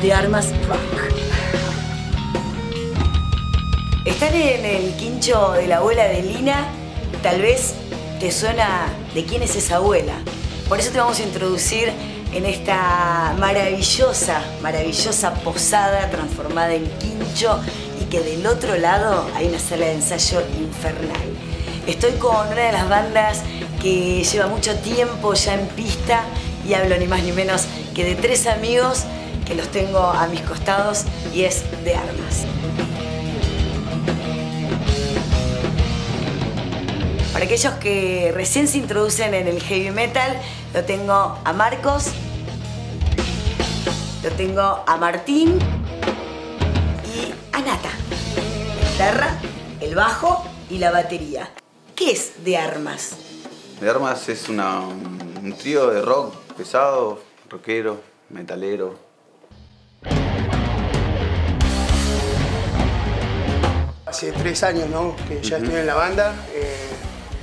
de Armas Rock. Están en el quincho de la abuela de Lina, tal vez te suena de quién es esa abuela. Por eso te vamos a introducir en esta maravillosa, maravillosa posada transformada en quincho y que del otro lado hay una sala de ensayo infernal. Estoy con una de las bandas que lleva mucho tiempo ya en pista y hablo ni más ni menos que de tres amigos que los tengo a mis costados y es de armas. Para aquellos que recién se introducen en el heavy metal, lo tengo a Marcos, lo tengo a Martín y a Nata. La guitarra, el bajo y la batería. ¿Qué es de armas? De Armas es un trío de rock pesado, rockero, metalero. Hace tres años ¿no? que ya estoy en la banda eh,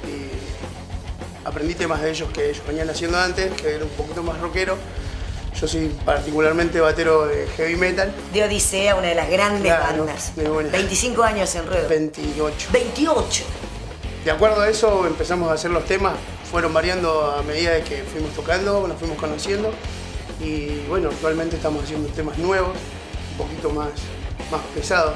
y aprendí temas de ellos que ellos venían haciendo antes, que era un poquito más rockero. Yo soy particularmente batero de heavy metal, De Odisea, una de las grandes Claro, bandas. muy buena. 25 años en ruedo. 28. 28. De acuerdo a eso empezamos a hacer los temas, fueron variando a medida de que fuimos tocando, nos fuimos conociendo y bueno, actualmente estamos haciendo temas nuevos, un poquito más, más pesados.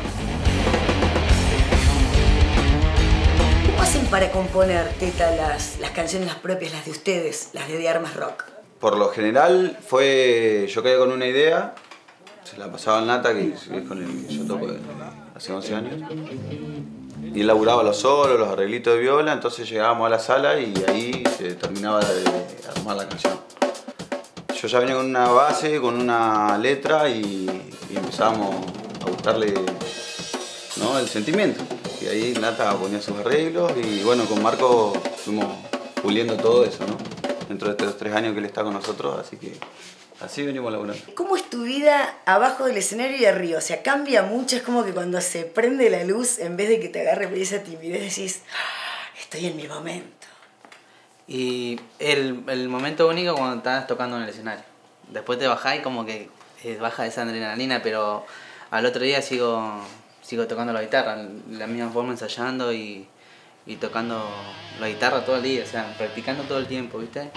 Hacen para componer, Teta, las, canciones, las propias, las de ustedes, las de De Armas Rock? Por lo general fue, yo quedé con una idea, se la pasaba al Nata, que es con el que yo toco hace 11 años. Y él laburaba los solos, los arreglitos de viola, entonces llegábamos a la sala y ahí se terminaba de armar la canción. Yo ya venía con una base, con una letra y, y empezábamos a buscarle ¿no? el sentimiento. Y ahí Nata ponía sus arreglos y bueno, con Marco fuimos puliendo todo eso, ¿no? Dentro de estos tres años que él está con nosotros, así que así venimos laburando. ¿Cómo es tu vida abajo del escenario y arriba? O sea, cambia mucho, es como que cuando se prende la luz, en vez de que te agarre por esa timidez, decís, "Ah, estoy en mi momento. Y el, el momento único cuando estás tocando en el escenario. Después te bajás y como que eh, baja esa adrenalina, pero al otro día sigo, sigo tocando la guitarra, la misma forma ensayando y, y tocando la guitarra todo el día, o sea, practicando todo el tiempo, ¿viste?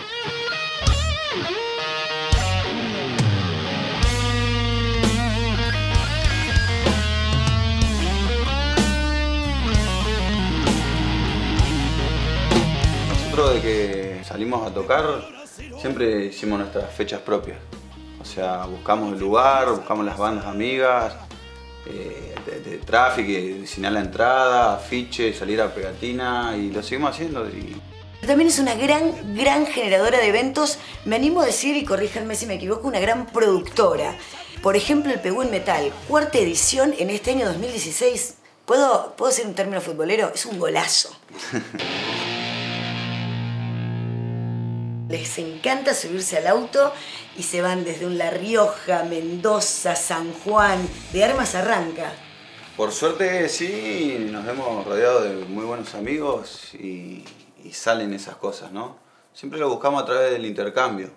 Nosotros de que salimos a tocar, siempre hicimos nuestras fechas propias. O sea, buscamos el lugar, buscamos las bandas amigas, eh, de, de tráfico, diseñar la entrada, afiche, salir a pegatina y lo seguimos haciendo. Y También es una gran, gran generadora de eventos, me animo a decir, y corríjanme si me equivoco, una gran productora. Por ejemplo, el Pegú Metal, cuarta edición en este año 2016. ¿Puedo, ¿Puedo decir un término futbolero? Es un golazo. Les encanta subirse al auto y se van desde un La Rioja, Mendoza, San Juan, de armas arranca. Por suerte sí, nos hemos rodeado de muy buenos amigos y, y salen esas cosas, ¿no? Siempre lo buscamos a través del intercambio.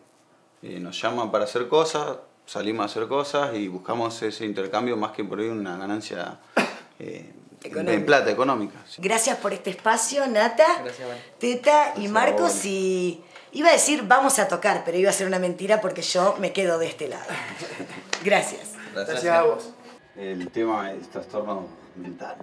Eh, nos llaman para hacer cosas, salimos a hacer cosas y buscamos ese intercambio más que por ahí una ganancia eh, en- plata económica. sí. Gracias por este espacio, Nata, Gracias. Teta y a Marcos. Y iba a decir vamos a tocar, pero iba a ser una mentira porque yo me quedo de este lado. Gracias. Gracias a vos. Eh, El tema es trastorno mental.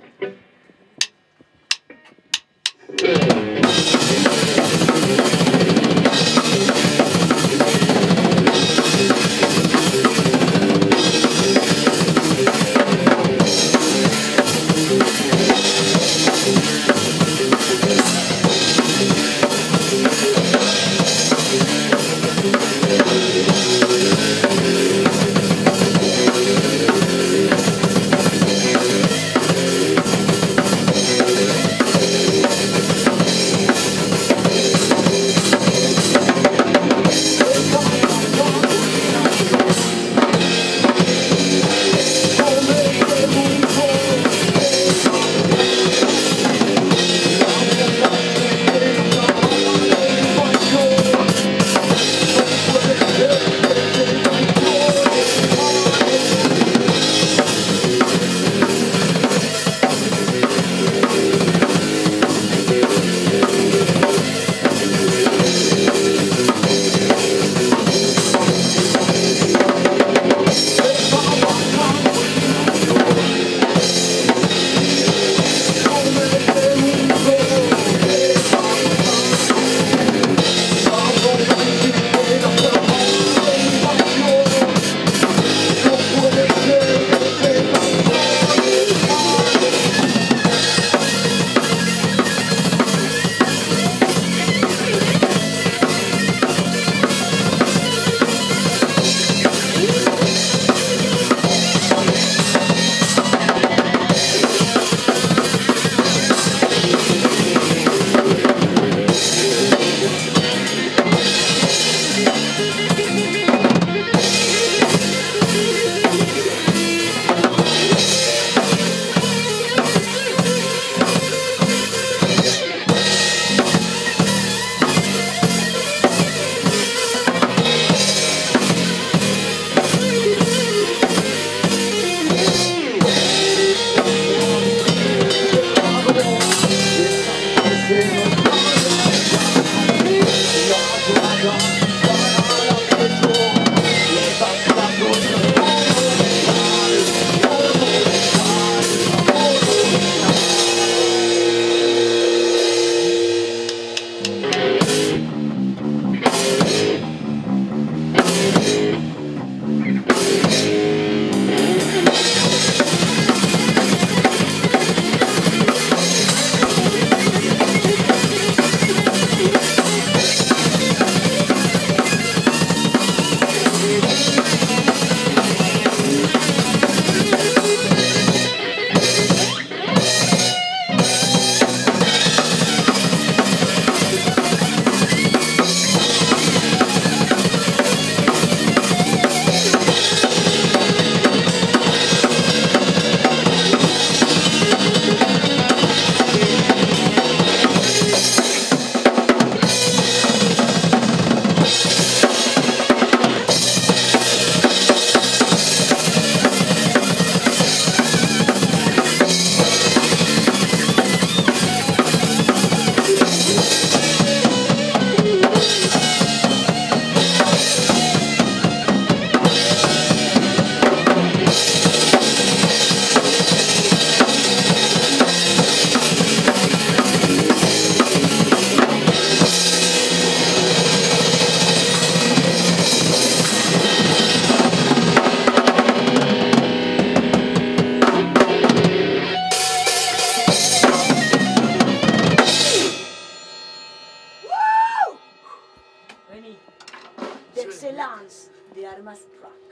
Vení. De excellence de armas rock.